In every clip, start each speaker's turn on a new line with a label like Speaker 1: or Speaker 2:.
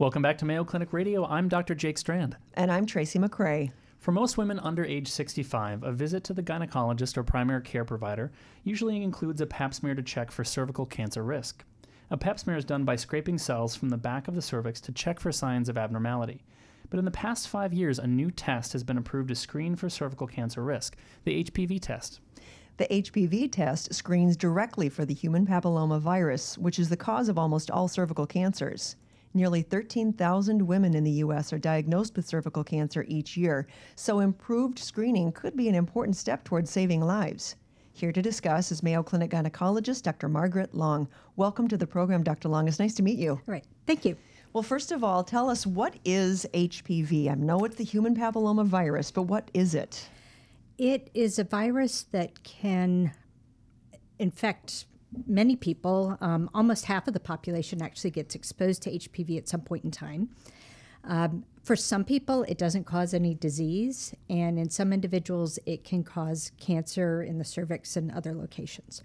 Speaker 1: Welcome back to Mayo Clinic Radio. I'm Dr. Jake Strand.
Speaker 2: And I'm Tracy McCray.
Speaker 1: For most women under age 65, a visit to the gynecologist or primary care provider usually includes a pap smear to check for cervical cancer risk. A pap smear is done by scraping cells from the back of the cervix to check for signs of abnormality. But in the past five years, a new test has been approved to screen for cervical cancer risk the HPV test.
Speaker 2: The HPV test screens directly for the human papilloma virus, which is the cause of almost all cervical cancers. Nearly 13,000 women in the U.S. are diagnosed with cervical cancer each year, so improved screening could be an important step towards saving lives. Here to discuss is Mayo Clinic gynecologist Dr. Margaret Long. Welcome to the program, Dr. Long. It's nice to meet you. All
Speaker 3: right. Thank you.
Speaker 2: Well, first of all, tell us what is HPV? I know it's the human papilloma virus, but what is it?
Speaker 3: It is a virus that can infect many people, um, almost half of the population actually gets exposed to HPV at some point in time. Um, for some people, it doesn't cause any disease, and in some individuals, it can cause cancer in the cervix and other locations.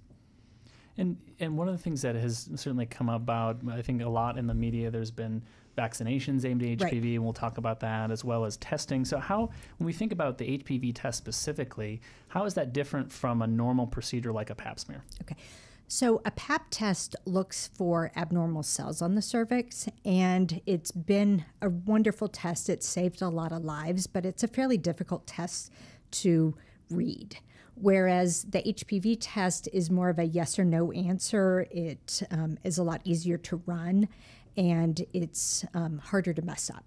Speaker 1: And and one of the things that has certainly come up about, I think, a lot in the media, there's been vaccinations aimed at HPV, right. and we'll talk about that as well as testing. So, how, when we think about the HPV test specifically, how is that different from a normal procedure like a pap smear?
Speaker 3: Okay. So, a PAP test looks for abnormal cells on the cervix, and it's been a wonderful test. It's saved a lot of lives, but it's a fairly difficult test to read. Whereas the HPV test is more of a yes or no answer, it um, is a lot easier to run, and it's um, harder to mess up.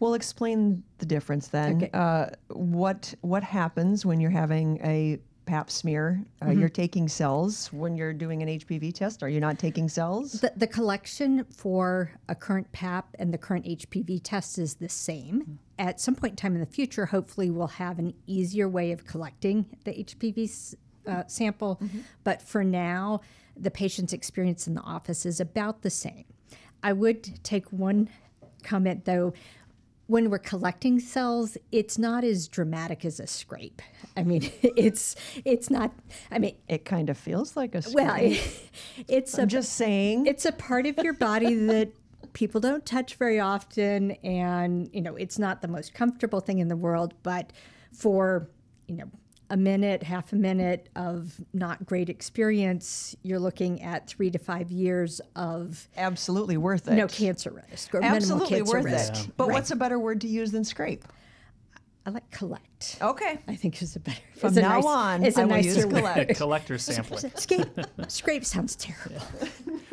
Speaker 2: Well, explain the difference then. Okay. Uh, what what happens when you're having a pap smear. Uh, mm-hmm. You're taking cells when you're doing an HPV test. Are you not taking cells?
Speaker 3: The, the, collection for a current pap and the current HPV test is the same. Mm-hmm. At some point in time in the future, hopefully, we'll have an easier way of collecting the HPV uh, sample. Mm-hmm. But for now, the patient's experience in the office is about the same. I would take one comment though when we're collecting cells, it's not as dramatic as a scrape. I mean, it's it's not. I mean,
Speaker 2: it kind of feels like a scrape.
Speaker 3: Well, it's
Speaker 2: I'm
Speaker 3: a,
Speaker 2: just saying.
Speaker 3: It's a part of your body that people don't touch very often, and you know, it's not the most comfortable thing in the world. But for you know a minute, half a minute of not great experience, you're looking at three to five years of
Speaker 2: absolutely worth it.
Speaker 3: No cancer risk or
Speaker 2: absolutely
Speaker 3: minimal cancer
Speaker 2: worth
Speaker 3: risk.
Speaker 2: It. Yeah. But right. what's a better word to use than scrape?
Speaker 3: I like collect.
Speaker 2: Okay.
Speaker 3: I think is a better.
Speaker 2: From now
Speaker 3: nice,
Speaker 2: on,
Speaker 3: is a
Speaker 2: I will
Speaker 3: nicer
Speaker 2: use collect.
Speaker 1: Collector sampling.
Speaker 3: scrape, scrape sounds terrible. Yeah.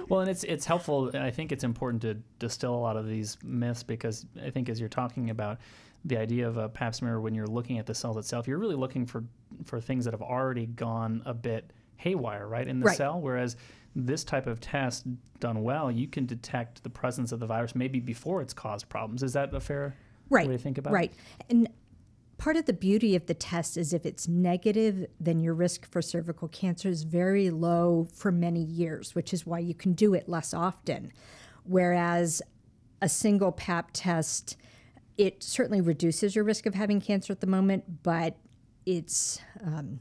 Speaker 1: Well, and it's it's helpful. I think it's important to distill a lot of these myths because I think as you're talking about the idea of a pap smear when you're looking at the cells itself, you're really looking for for things that have already gone a bit haywire, right, in the
Speaker 3: right.
Speaker 1: cell. Whereas this type of test done well, you can detect the presence of the virus maybe before it's caused problems. Is that a fair
Speaker 3: right.
Speaker 1: way to think about
Speaker 3: right.
Speaker 1: it?
Speaker 3: Right. And part of the beauty of the test is if it's negative, then your risk for cervical cancer is very low for many years, which is why you can do it less often. Whereas a single PAP test it certainly reduces your risk of having cancer at the moment, but it's um,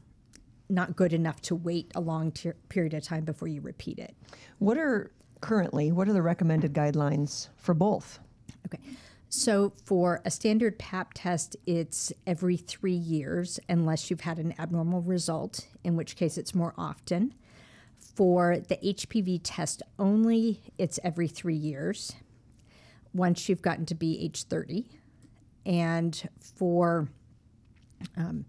Speaker 3: not good enough to wait a long ter- period of time before you repeat it.
Speaker 2: What are currently what are the recommended guidelines for both?
Speaker 3: Okay. So for a standard PAP test, it's every three years, unless you've had an abnormal result, in which case it's more often. For the HPV test only, it's every three years. Once you've gotten to be age 30, and for um,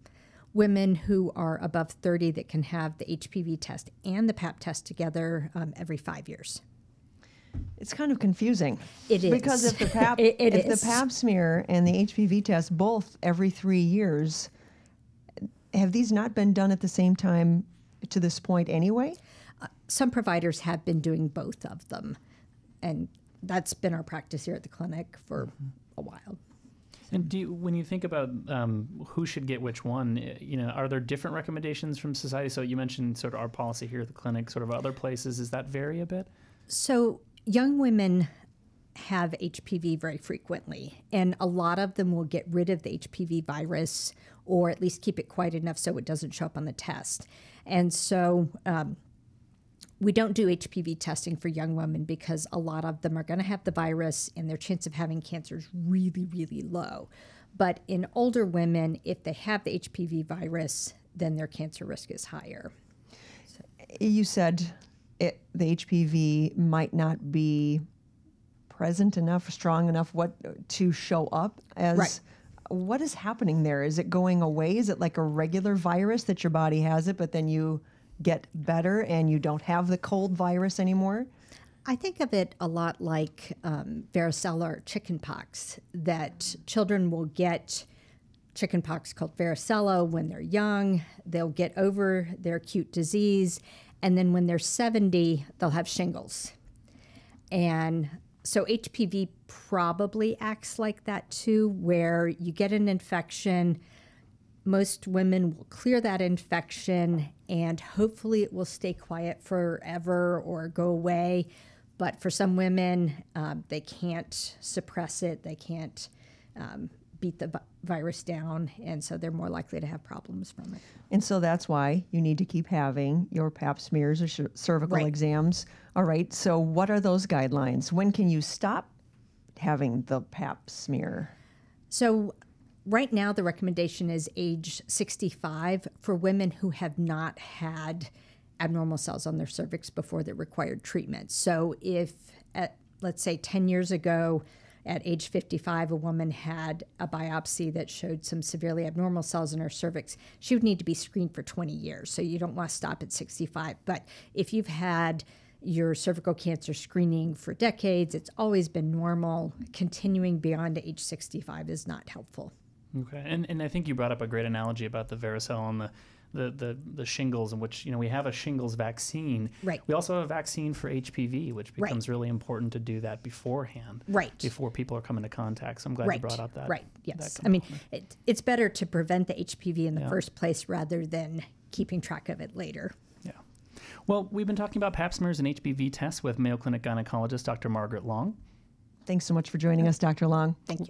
Speaker 3: women who are above 30 that can have the HPV test and the PAP test together um, every five years.
Speaker 2: It's kind of confusing.
Speaker 3: It is
Speaker 2: because if the pap
Speaker 3: it, it
Speaker 2: if
Speaker 3: is.
Speaker 2: the pap smear and the HPV test both every three years, have these not been done at the same time to this point anyway?
Speaker 3: Uh, some providers have been doing both of them, and that's been our practice here at the clinic for mm-hmm. a while.
Speaker 1: And do you, when you think about um, who should get which one, eh, you know, are there different recommendations from society? So you mentioned sort of our policy here at the clinic, sort of other places. Does that vary a bit?
Speaker 3: So young women have HPV very frequently, and a lot of them will get rid of the HPV virus or at least keep it quiet enough so it doesn't show up on the test. And so, um, we don't do HPV testing for young women because a lot of them are going to have the virus and their chance of having cancer is really, really low. But in older women, if they have the HPV virus, then their cancer risk is higher.
Speaker 2: You said it, the HPV might not be present enough, strong enough, what to show up as.
Speaker 3: Right.
Speaker 2: What is happening there? Is it going away? Is it like a regular virus that your body has it, but then you get better and you don't have the cold virus anymore?
Speaker 3: I think of it a lot like um, varicella or chickenpox, that children will get chickenpox called varicella when they're young. They'll get over their acute disease. And then when they're 70, they'll have shingles. And so HPV probably acts like that too, where you get an infection. Most women will clear that infection and hopefully it will stay quiet forever or go away. But for some women, um, they can't suppress it, they can't um, beat the virus down, and so they're more likely to have problems from it.
Speaker 2: And so that's why you need to keep having your pap smears or sh- cervical
Speaker 3: Right.
Speaker 2: exams. All right. So, what are those guidelines? When can you stop having the pap smear?
Speaker 3: So, right now, the recommendation is age 65 for women who have not had abnormal cells on their cervix before that required treatment. So, if at, let's say 10 years ago, at age 55, a woman had a biopsy that showed some severely abnormal cells in her cervix, she would need to be screened for 20 years. So, you don't want to stop at 65. But if you've had your cervical cancer screening for decades, it's always been normal. Continuing beyond age 65 is not helpful.
Speaker 1: Okay, and and I think you brought up a great analogy about the varicella and the. The, the, the shingles in which you know we have a shingles vaccine
Speaker 3: Right.
Speaker 1: we also have a vaccine for hpv which
Speaker 3: Right.
Speaker 1: becomes really important to do that beforehand
Speaker 3: Right.
Speaker 1: before people are coming to contact so i'm glad
Speaker 3: right.
Speaker 1: you brought up that
Speaker 3: right.
Speaker 1: that
Speaker 3: Yes. I mean, it, it's better to prevent the HPV in the
Speaker 1: Yeah.
Speaker 3: first place rather than keeping track of it later.
Speaker 1: yeah well we've been talking about pap smears and hpv tests with mayo clinic gynecologist dr margaret long
Speaker 2: Thanks so much for joining us, Dr. Long.
Speaker 3: Thank you.